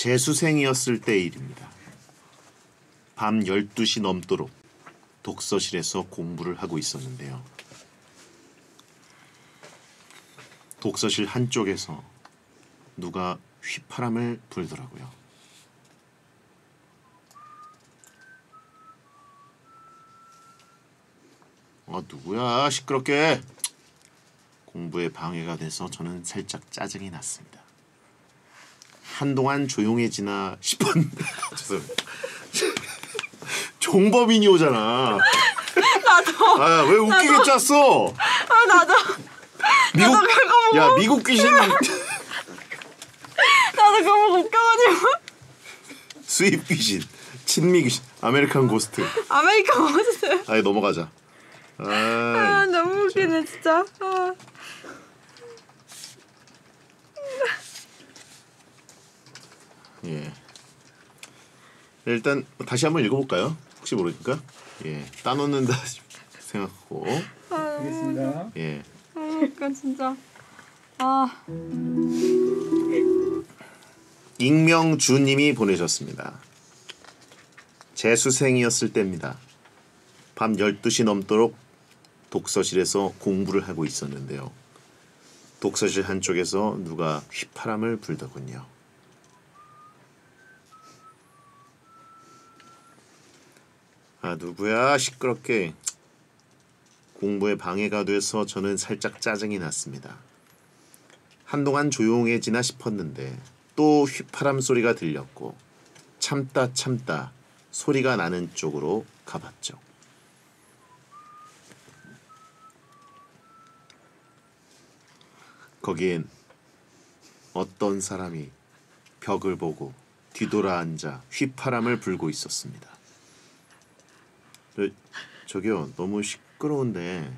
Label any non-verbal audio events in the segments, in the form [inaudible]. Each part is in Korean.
재수생이었을 때 일입니다. 밤 12시 넘도록 독서실에서 공부를 하고 있었는데요. 독서실 한쪽에서 누가 휘파람을 불더라고요. 아 누구야 시끄럽게 공부에 방해가 돼서 저는 살짝 짜증이 났습니다. 한동안 조용해지나 [laughs] 죄송합니다. 종범인이 오잖아. 나도. 아 왜 웃기게 짰어? 아 나도. 미국 나도 그거 야 미국 귀신 나도 그거 보고 웃겨가지고 수입 귀신 친미 귀신 아메리칸 고스트. 아메리카 먹었어요. 아예 넘어가자. 아 아 너무 웃기네 진짜. 아. 일단 다시 한번 읽어볼까요? 혹시 모르니까 예 따놓는다 [laughs] 생각하고 알겠습니다. 예 그러니까 진짜. 아 익명주님이 보내셨습니다. 재수생이었을 때입니다. 밤 12시 넘도록 독서실에서 공부를 하고 있었는데요. 독서실 한쪽에서 누가 휘파람을 불더군요. 아 누구야 시끄럽게 공부에 방해가 돼서 저는 살짝 짜증이 났습니다. 한동안 조용해지나 싶었는데 또 휘파람 소리가 들렸고 참다 참다 소리가 나는 쪽으로 가봤죠. 거기엔 어떤 사람이 벽을 보고 뒤돌아 앉아 휘파람을 불고 있었습니다. 저, 저기요 너무 시끄러운데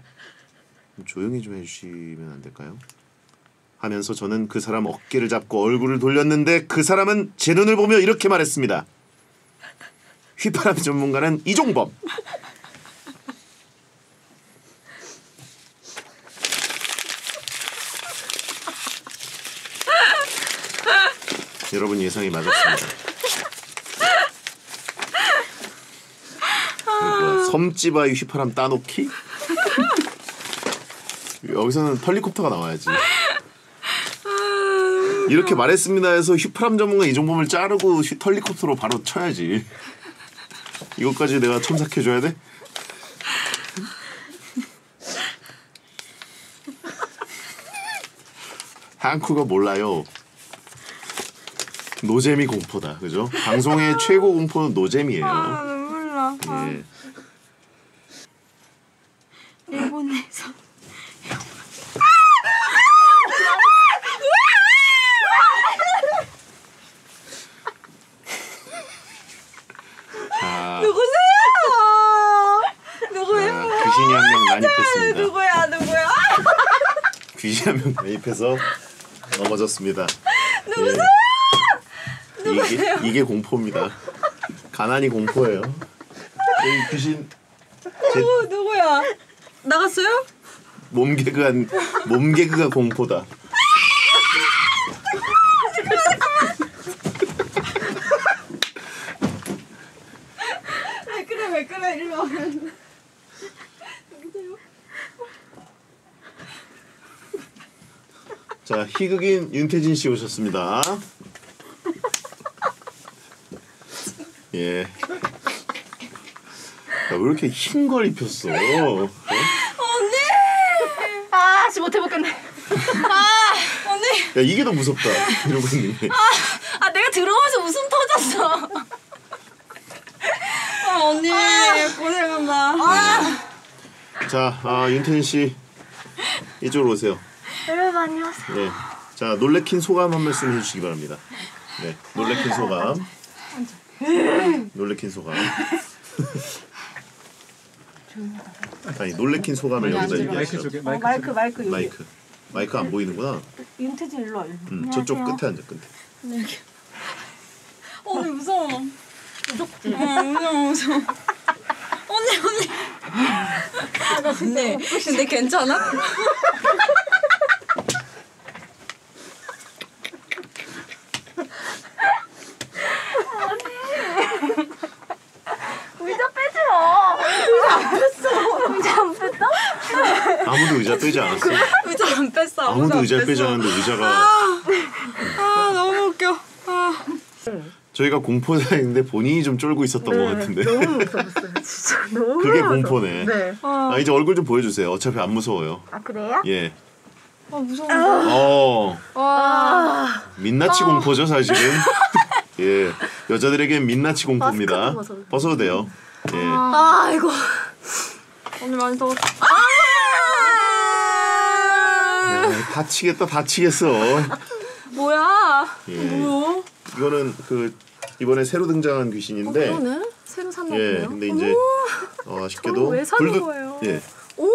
좀 조용히 좀 해주시면 안 될까요? 하면서 저는 그 사람 어깨를 잡고 얼굴을 돌렸는데 그 사람은 제 눈을 보며 이렇게 말했습니다. 휘파람 전문가는 이종범. 여러분 예상이 맞았습니다. 뭐야, 섬지바이 휘파람 따놓기? [laughs] 여기서는 털리콥터가 나와야지. 이렇게 말했습니다 해서 휘파람 전문가 이종범을 자르고 휘- 털리콥터로 바로 쳐야지. 이것까지 내가 첨삭해줘야 돼? 한쿠가 몰라요. 노잼이 공포다, 그죠? 방송의 최고 공포는 노잼이에요. 아, 눈물 나. 아, 예. 일본에서 자, 누구세요? 누구예요? 자, 귀신이 한 명 난입했습니다. 누구야 누구야? 귀신 한명 난입해서 넘어졌습니다. 누구세요? 이게 이게 공포입니다. 가난이 공포예요. 이 귀신 누구 누구야? 나갔어요? 몸개그한 몸개그가 공포다. 왜 그래 왜 그래 일로 와. 자 희극인 윤태진 씨 오셨습니다. 예. 야, 왜 이렇게 흰 걸 입혔어? 어? 아 지금 못 해먹겠네. 아 언니. 야 이게 더 무섭다. 이러고님. 아 내가 들어오면서 웃음 터졌어. 아 언니 고생한다. 아. 자, 아, 윤태진 씨 이쪽으로 오세요. 안녕하세요. 네. 자, 놀래킨 소감 한 말씀 해주시기 바랍니다. 네, 놀래킨 소감. 놀래킨 소감. [laughs] 아니, 놀래킨 소감을 여기다 얘기하시죠. 어, 마이크, 마이크. 마이크. 마이크. 마이크 안 보이는구나. 윤태진 일로 와. 음, 저쪽 끝에 앉아, 끝에. 여기. 어, 언니 무서워. 무섭지? 어, 무서워 무서워. [laughs] 언니 언니. 근데 근데 괜찮아? [laughs] 아무도 의자 빼지 않았어. 의자 안 뺐어. 아무도 의자 빼지 않았는데 의자가 아 너무 웃겨. 아. 저희가 공포자인데 본인이 좀 쫄고 있었던 것 같은데. 너무 [laughs] 무서웠어요. 진짜 너무 그게 무서웠어요. 공포네. 네. 아 이제 얼굴 좀 보여주세요. 어차피 안 무서워요. 아 그래요? 예. 아 무서워. 어 와. 민낯이 공포죠 사실은. [laughs] 예. 여자들에겐 민낯이 공포입니다. 벗어도 돼요. 예. 아 이거 오늘 많이 더웠어. 야, 다치겠다 다치겠어. [laughs] 뭐야? 예. 뭐야? 이거는 그 이번에 새로 등장한 귀신인데. 그러네. 새로 샀나 예. 보네요. 근데 이제 어, 아쉽게도 왜 사는 불도- 거예요? 예. 오.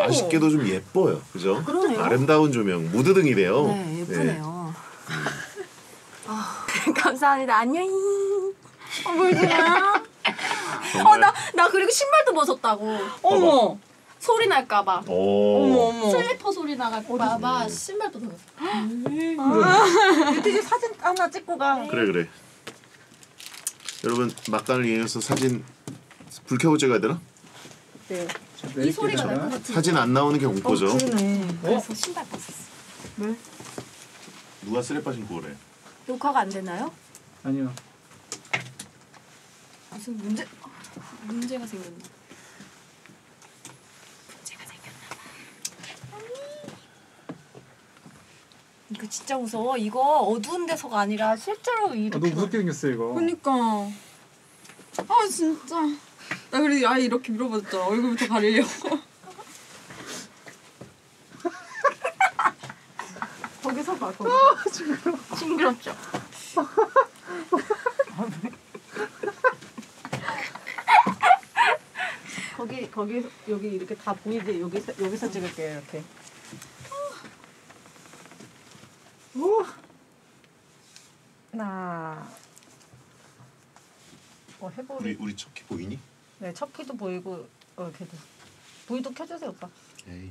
아쉽게도 좀 예뻐요. 그죠? 그러네요. 아름다운 조명, 무드등이래요. 네 예쁘네요. 아, [laughs] 감사합니다. 안녕히. 어, 물지 마. 정말. 어나 나 그리고 신발도 벗었다고. 어머. 소리 날까봐. 오. 어머 어머. 슬리퍼 소리 나갈까봐 신발도 벗었어. 유티지 사진 하나 찍고 가. 그래 그래. 여러분 막간을 이용해서 사진 불 켜고 찍어야 되나? 네. 이 소리가 날 것 같은. 사진 안 나오는 게 공포죠. 그러네. 그래서 신발 벗었어. 누가 쓰레빠 신고 그래? 녹화가 안 되나요? 아니요. 무슨 문제 문제가 생겼나? 문제가 생겼나 봐. 이거 진짜 무서워. 이거 어두운 데서가 아니라 실제로 아, 이렇게 너무 무섭게 생겼어요 이거. 그니까. 아 진짜. 나 그래도 아예 이렇게 밀어봤죠. 얼굴부터 가리려고. 거기서 [laughs] 봐. 거기. 징그럽죠. [laughs] 거기 거기 여기 이렇게 다 보이지 여기서 여기서 찍을게요 이렇게. 하나. 어 해보리. 우리 우리 척키 보이니? 네 척키도 보이고 어 이렇게도. 부위도 켜주세요 오빠. 에이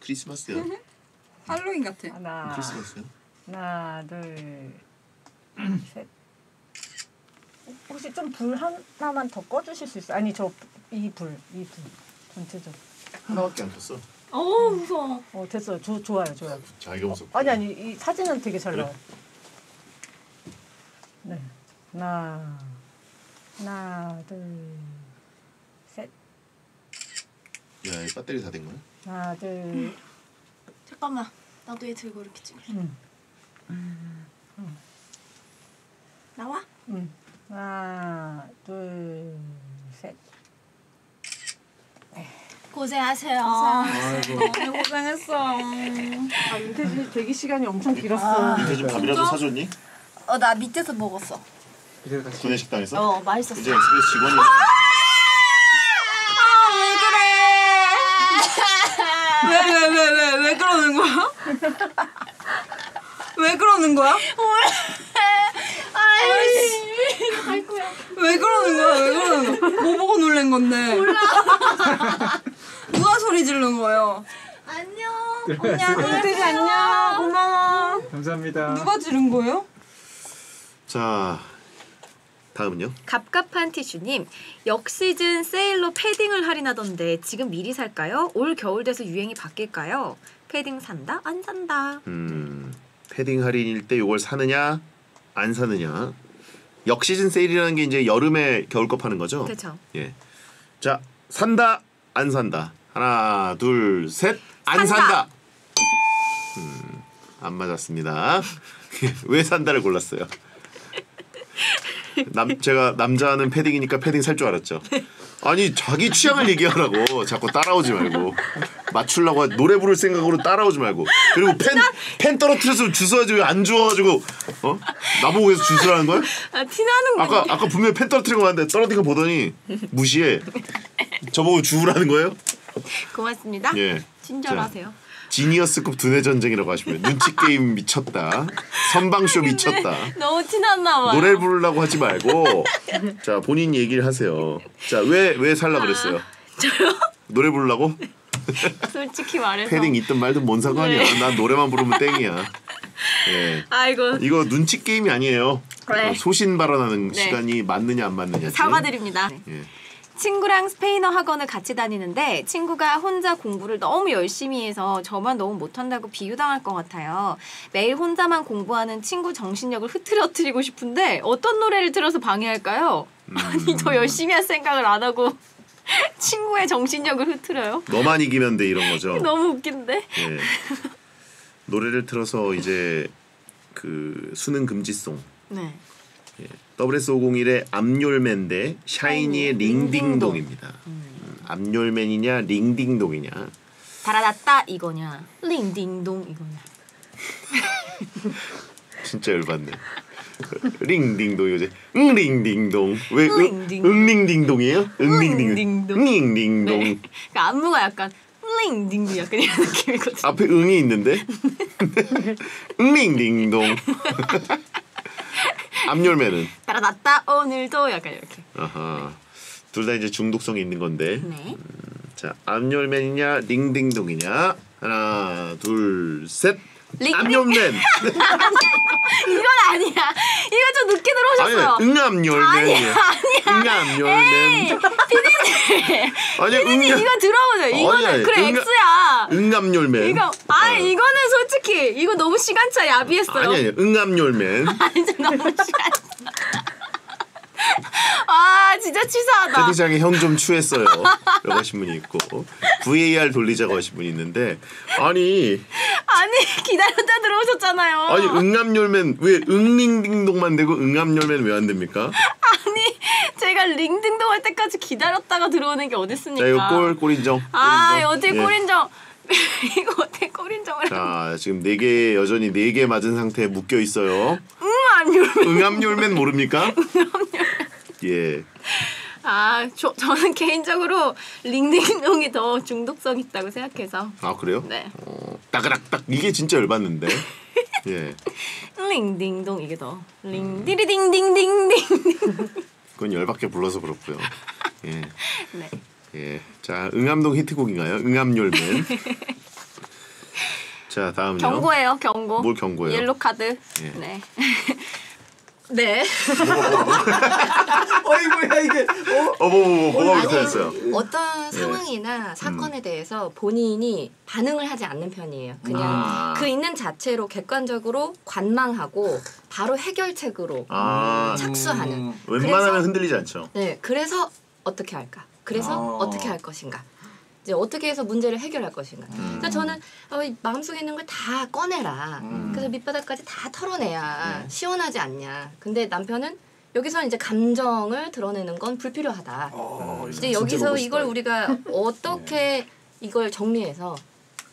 크리스마스야. [laughs] 할로윈 같아. 하나. 크리스마스야. 하나 둘 [clears throat] 셋. 혹시 좀 불 하나만 더 꺼주실 수 있어요? 아니 저 이 불, 이 불. 전체적으로. 하나밖에 안 켰어. 어 무서워. 어 됐어요. 조, 좋아요, 좋아요. 자기가 무섭고. 아니 아니 이 사진은 되게 잘 그래? 나와요. 네. 하나, 하나, 둘, 셋. 야, 이 배터리 다 된 거야? 하나, 둘. 잠깐만. 나도 얘 들고 이렇게 찍을래. 음, 나와? 음. 하나, 둘, 셋. 고생하세요. 아이고. 너무 고생했어. 아 윤태진이 대기 시간이 엄청 길었어. 밑에 좀 밥이라도 사줬니? 어 나 밑에서 먹었어. 이제 같이. 구내 식당에서? 어 맛있었어. 이제 express 직원이 왜 왜 왜 왜 왜 그러는 거야? 왜 그러는 거야? 아이씨. 갈 거야. 왜 그러는 거야? 왜 그러는 거야? 뭐 보고 놀란 건데? 몰라. 누가 소리 지르는 거예요? 안녕. 안녕. 윤태진 안녕. 고마워. 감사합니다. 누가 지른 거예요? 자, 다음은요? 갑갑한 티슈님 역 시즌 세일로 패딩을 할인하던데 지금 미리 살까요? 올 겨울 돼서 유행이 바뀔까요? 패딩 산다 안 산다 음, 패딩 할인일 때 이걸 사느냐 안 사느냐. 역 시즌 세일이라는 게 이제 여름에 겨울 거 파는 거죠? 그렇죠 예. 자, 산다 안 산다. 하나, 둘, 셋. 안 산다. 산다. 음, 안 맞았습니다. [laughs] 왜 산다를 골랐어요? [laughs] 남 제가 남자는 패딩이니까 패딩 살 줄 알았죠. 아니 자기 취향을 얘기하라고 자꾸 따라오지 말고 맞추려고 하- 노래 부를 생각으로 따라오지 말고 그리고 펜 펜 떨어뜨려서 주워야지 왜 안 주워가지고 어 나보고 계속 주스라는 거야? 아 티나는 거 아까 아까 분명 히 펜 떨어뜨린 거 봤는데 떨어뜨린 거 보더니 무시해. 저보고 주우라는 거예요? 고맙습니다 예. 친절하세요 지니어스급 두뇌 전쟁이라고 하시면 눈치 게임 미쳤다. 선방쇼 미쳤다. 너무 티났나 봐요 노래 부르려고 하지 말고 자 본인 얘기를 하세요. 자 왜 왜 살라 그랬어요? 저요? 노래 부르려고? [laughs] 솔직히 말해서 패딩 있든 말든 뭔 상관이야. 네. 난 노래만 부르면 땡이야. 예. 아이고 이거 눈치 게임이 아니에요. 그래. 어, 소신 발언하는 네. 시간이 맞느냐 안 맞느냐. 사과드립니다 예. 친구랑 스페인어 학원을 같이 다니는데 친구가 혼자 공부를 너무 열심히 해서 저만 너무 못한다고 비유당할 것 같아요. 매일 혼자만 공부하는 친구 정신력을 흐트러뜨리고 싶은데 어떤 노래를 들어서 방해할까요? 아니 더 열심히 할 생각을 안 하고 [laughs] 친구의 정신력을 흐트려요? 너만 이기면 돼 이런 거죠. [laughs] 너무 웃긴데? 예. 노래를 틀어서 이제 그 수능 금지송 네. WS501의 암욜맨 대 샤이니의 링딩동입니다. 음, 암욜맨이냐 링딩동이냐. 달아났다 이거냐 링딩동 이거냐 [laughs] 진짜 열받네. 링딩동 이거지. 응링딩동. 왜 응, 링딩동. 응링딩동이에요? 응링딩. 응링딩동. 응링딩동. 네. 그러니까 안무가 약간 링딩동 약간 이런 느낌이거든요 앞에 응이 있는데. [laughs] 응링딩동. [laughs] 암욜맨은 달아났다 [laughs] 오늘도 약간 이렇게 아하. 둘 다 이제 중독성이 있는 건데. 네 자, 암욜맨이냐 링딩동이냐. 하나, 둘, 셋. 암욜맨. [laughs] 이건 아니야 이거 좀 늦게 들어오셨어요 아니, 응암욜맨. 아니야, 응암욜맨. 아니, 피디님 응암. 이거 들어보세요 이거는 아니, 그래 응아- X야 응암욜맨. 이거 아니 어. 이거는 솔직히 이거 너무 시간차 야비했어요 아니 아니 응암욜맨. [laughs] 아니 좀 너무 시간 아 진짜 치사하다 세대장의 형좀 추했어요. 라고 하신 분이 있고 VAR 돌리자고 하신 분이 있는데 아니 아니 기다렸다 들어오셨잖아요 아니 응암욜맨 왜 응링딩동만 되고 응암욜맨 왜 안 됩니까? 아니 제가 링딩동 할 때까지 기다렸다가 들어오는 게 어딨습니까 자 이거 골 골인정. 아 골인정. 어떻게 예. 꼴인정 [laughs] 이거 어떻게 꼴인정을 자 지금 네 개 여전히 네 개 맞은 상태에 묶여 있어요. 응 아니요 응암욜맨 모릅니까? [laughs] 예. 아 저, 저는 개인적으로 링딩동이 더 중독성 있다고 생각해서 아 그래요? 네 어, 따그락딱 이게 진짜 열받는데. [laughs] 예. 링딩동 이게 더 링디리딩딩딩딩 그건 열받게 불러서 그렇고요. 예. 네 예. 자, 응암동 히트곡인가요? 응암열맨. [laughs] 자, 다음요. 경고예요 경고 뭘 경고해요? 옐로 카드 예. 네 [laughs] 네. [laughs] 어이구야 이게. 어? 어, 뭐, 뭐, 뭐, 뭐가 불편했어요? 어떤 상황이나 사건에 대해서 본인이 반응을 하지 않는 편이에요. 그냥 아. 그 있는 자체로 객관적으로 관망하고 바로 해결책으로 아, 착수하는. 음. 웬만하면 그래서- 흔들리지 않죠. 네, 그래서 어떻게 할까? 그래서 아. 어떻게 할 것인가? 이제 어떻게 해서 문제를 해결할 것인가? 음. 그래서 저는 어, 이 마음속에 있는 걸 다 꺼내라. 음. 그래서 밑바닥까지 다 털어내야 네. 시원하지 않냐. 근데 남편은 여기서 이제 감정을 드러내는 건 불필요하다. 어, 이제 여기서 이걸. 우리가 [laughs] 어떻게 이걸 정리해서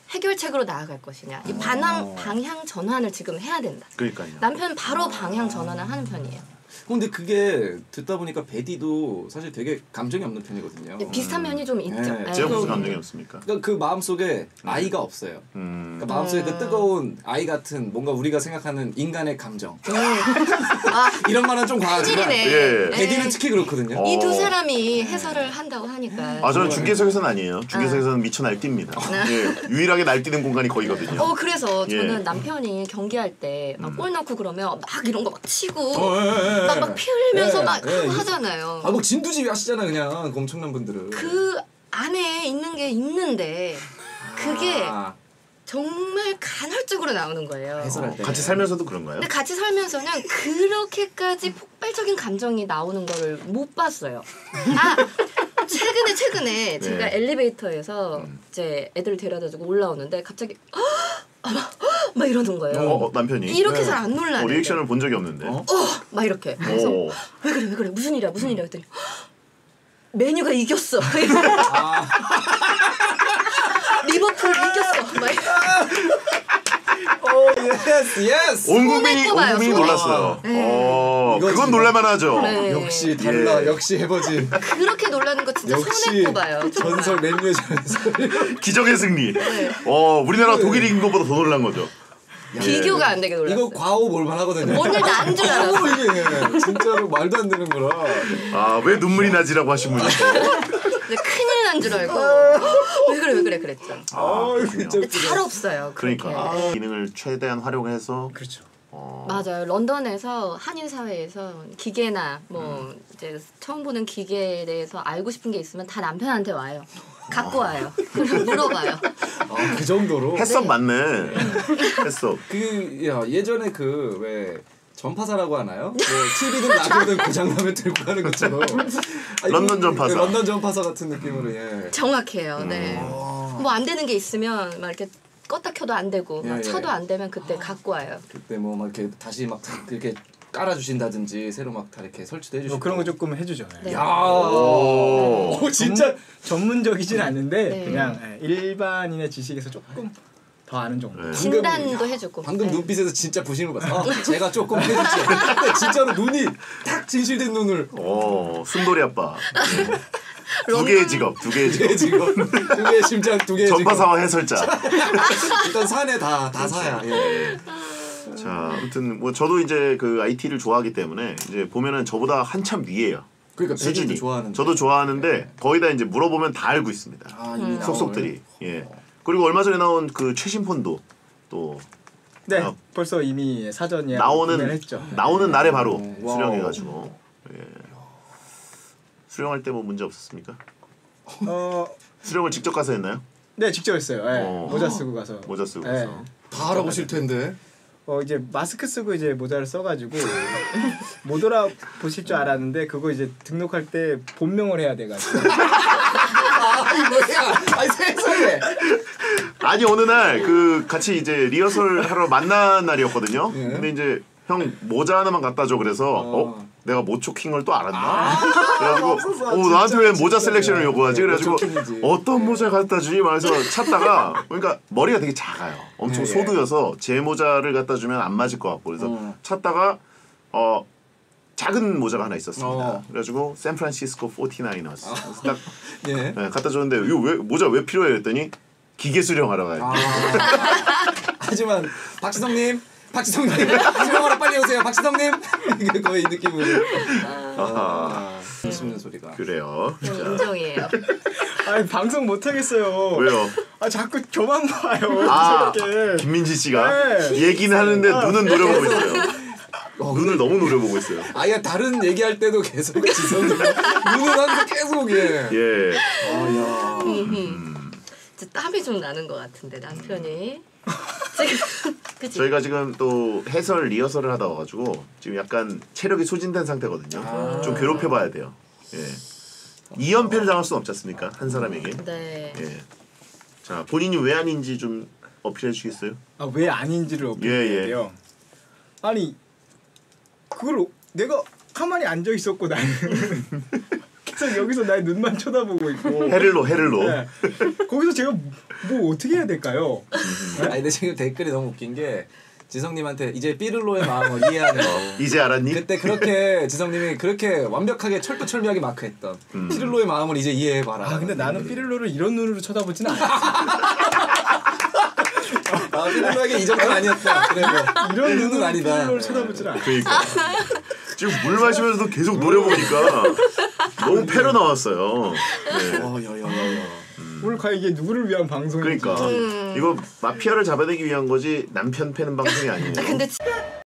해결책으로 나아갈 것이냐. 이 반항 어. 방향 전환을 지금 해야 된다. 그러니까요. 남편 바로 방향 전환을 하는 편이에요. 근데 그게 듣다 보니까 베디도 사실 되게 감정이 없는 편이거든요. 네, 비슷한 면이 좀 있죠. 네, 네. 제가 무슨 음. 감정이 없습니까? 그러니까 그 마음속에 아이가 없어요. 음. 그러니까 마음속에 네. 그 뜨거운 아이 같은 뭔가 우리가 생각하는 인간의 감정 아, [laughs] 이런 말은 좀 과하지만. 예. 네. 베디는 특히 그렇거든요. 어. 이두 사람이 해설을 한다고 하니까. 아, 저는 중계석에서는 아니에요. 중계석에서는 미쳐 날뜁니다. 예. 유일하게 날뛰는 공간이 거기거든요. 어 그래서 예. 저는 남편이 경기할 때막골 넣고 그러면 막 이런 거 막 치고 어, 예, 예, 예. 막, 막피 흘리면서 예, 막 예. 하고 하잖아요. 아, 뭐 진두지휘 하시잖아 그냥 그 엄청난 분들은. 그 안에 있는 게 있는데 그게 아, 정말 간헐적으로 나오는 거예요. 해설할 때. 같이 살면서도 그런가요? 근데 같이 살면서는 그렇게까지 폭발적인 감정이 나오는 거를 못 봤어요. 아 최근에 최근에 제가 네. 엘리베이터에서 이제 애들 데려다주고 올라오는데 갑자기 막, [laughs] 막 이러는 거예요. 어, 어, 남편이 이렇게 네. 잘안 놀라는데. 어, 리액션을 본 적이 없는데. 어? 막 이렇게. 그래서 오. 왜 그래 왜 그래 무슨 일이야 무슨 일이야 했더니 맨유가 이겼어. [laughs] 아, [laughs] 리버풀 이겼어. yes yes. 온 국민이 온 국민이 손에. 놀랐어요. 네. 어, 이거지. 그건 놀랄만하죠. 네. 역시 달라 예. 역시 해버지. 그렇게 놀라는 거 진짜 손에 역시 꼽아요. 정말. 전설 맨유의 전설. 기적의 승리. 네. 어, 우리나라 독일이 이긴 것보다 더 놀란 거죠. 비교가 안 되게 놀랐어요. 이거 과오 볼만 하거든요. 오늘 난줄 알았어. 어, 이게 진짜로 말도 안 되는 거라. 아, 왜 눈물이 나지라고 하신 분이 [laughs] 큰일 난 줄 알고 [laughs] 왜 그래 왜 그래 그랬죠. 아, 진짜 잘 없어요. 그러니까 기능을 최대한 활용해서 그렇죠. 어. 맞아요. 런던에서 한인 사회에서 기계나 뭐 음. 이제 처음 보는 기계에 대해서 알고 싶은 게 있으면 다 남편한테 와요. 갖고 와요. 그리고 물어봐요. 아, 그 정도로. 해석 맞네. 해석. 그 야, 예전에 그 왜 전파사라고 하나요? 뭐 TV든 [laughs] 라디오든 고장나면 들고 가는 것처럼. [laughs] 아니, 런던 그- 전파사. 그 런던 전파사 같은 느낌으로 예. 정확해요. 네. 아, 뭐안 되는 게 있으면 막 이렇게 껐다 켜도 안 되고 막 예, 예. 쳐도 안 되면 그때 갖고 와요. 그때 뭐 막 이렇게 다시 막 이렇게 깔아 주신다든지 새로 막 다 이렇게 설치도 해 주시고. 뭐 그런 거 조금 해주죠. 네. 야. 오. 오, 진짜 전문 적이진 않은데 네. 그냥 예, 일반인의 지식에서 조금 더 아는 정도. 네. 진단도 해주고. 방금 네. 눈빛에서 진짜 부심을 봤어. 아, 제가 조금. [laughs] 근데 진짜로 눈이 딱 진실된 눈을. 어, 순돌이 아빠. 두 개의 직업, 두 개의 직업. 두 개의 심장, 두 개의. 전파사와 해설자. [laughs] 일단 산에 다다 사야. 예. 자, 아무튼 뭐 저도 이제 그 IT를 좋아하기 때문에 이제 보면은 저보다 한참 위에요. 그러니까 수준이. 수준이 좋아하는. 저도 좋아하는데 거의 다 이제 물어보면 다 알고 있습니다. 아, 나올. 속속들이. 예. 그리고 얼마 전에 나온 그 최신 폰도 또 네, 아. 벌써 이미 사전 예약 나오는 했죠. 나오는 날에 바로 음, wow. 수령해 가지고 예. 수령할 때 뭐 문제 없었습니까? 어, 수령을 직접 가서 했나요? 네 직접 했어요. 예, 어. 모자 쓰고 가서. 모자 쓰고 예. 가서. 다 알아보실 텐데. 어 이제 마스크 쓰고 이제 모자를 써가지고 못 알아 보실 줄 알았는데 그거 이제 등록할 때 본명을 해야 돼가지고 [laughs] 아, 이 뭐야? 아니 세상에. 아니 어느 날 그 같이 이제 리허설 하러 만난 날이었거든요. 예. 근데 이제 형 모자 하나만 갖다 줘 그래서 어, 어. 내가 모초킹을 또 알았나? 그래가지고 없어서 어 진짜, 나한테 왜 모자 진짜. 셀렉션을 요구하지? 네, 그래가지고 모초킹이지. 어떤 모자 갖다 주니? 말해서 찾다가 그러니까 머리가 되게 작아요. 엄청 예, 예. 소두여서 제 모자를 갖다 주면 안 맞을 것 같고 그래서 어. 찾다가 어 작은 모자가 하나 있었습니다. 어. 그래가지고 샌프란시스코 49ers 그래서 딱 [laughs] 예. 네, 갖다 줬는데 이거 왜 모자 왜 필요해? 그랬더니 기계 수령하러 가요. 아. [laughs] 하지만 박지성님, 박지성님, 수령하러 빨리 오세요, 박지성님. [laughs] 이게 거의 이 느낌으로. 아, 씹는 소리가. 그래요. 네, 인정이에요. 아니 방송 못 하겠어요. 왜요? 아 자꾸 저만 봐요. 아. 김민지 씨가 네. 얘기는 하는데 눈은 노려보고 있어요. 눈을 너무 노려보고 있어요. [laughs] 아예 다른 얘기할 때도 계속 지성이 눈은 항상 계속 예. 예. 아야. 진짜 땀이 좀 나는 것 같은데 남편이 지금 [laughs] 그치? 저희가 지금 또 해설 리허설을 하다 와가지고 지금 약간 체력이 소진된 상태거든요. 아. 좀 괴롭혀봐야 돼요. 예. 2연패를 당할 수는 없지 않습니까? 한 사람에게. 네. 예. 자 본인이 왜 아닌지 좀 어필해 주시겠어요? 아 왜 아닌지를 예, 어필해야 예. 돼요. 아니 그걸 어- 내가 가만히 앉아 있었고 나는 [laughs] 계속 여기서 나의 눈만 쳐다보고 있고. 헤를로 헤를로. 네. 거기서 제가 뭐 어떻게 해야 될까요? 아니 근데 지금 댓글이 너무 웃긴 게 지성님한테 이제 삐를로의 마음을 이해하는 거. 이제 알았니? 그때 그렇게 지성님이 그렇게 완벽하게 철두철미하게 마크했던 음. 피를로의 마음을 이제 이해해봐라. 아 근데 나는 삐를로를 이런 눈으로 쳐다보진 않아. [laughs] 아, 피를로에게 이 정도는 아니었다. 그래 뭐 이런 눈으로 아니다. 쳐다보진 않아. 그러니까 지금 물 마시면서도 계속 노려보니까 너무 패러 나왔어요. 네. 어, 야야야 야. 오늘 과연 이게 누구를 위한 방송인지. 그러니까 이거 마피아를 잡아내기 위한 거지 남편 패는 방송이 아니에요. 근데